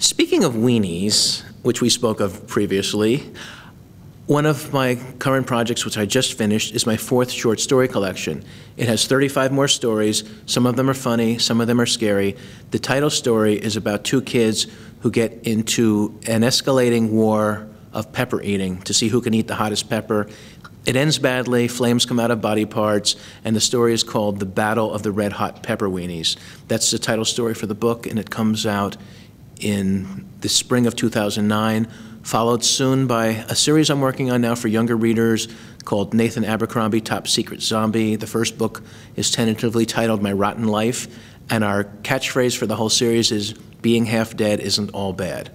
Speaking of weenies, which we spoke of previously, one of my current projects, which I just finished, is my fourth short story collection. It has 35 more stories. Some of them are funny, some of them are scary. The title story is about two kids who get into an escalating war of pepper eating to see who can eat the hottest pepper. It ends badly, flames come out of body parts, and the story is called The Battle of the Red Hot Pepper Weenies. That's the title story for the book, and it comes out in the spring of 2009 followed soon by a series I'm working on now for younger readers called Nathan Abercrombie Top Secret Zombie. The first book is tentatively titled My Rotten Life, and our catchphrase for the whole series is Being Half Dead Isn't All Bad.